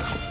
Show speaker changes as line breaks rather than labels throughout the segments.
Yeah.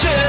是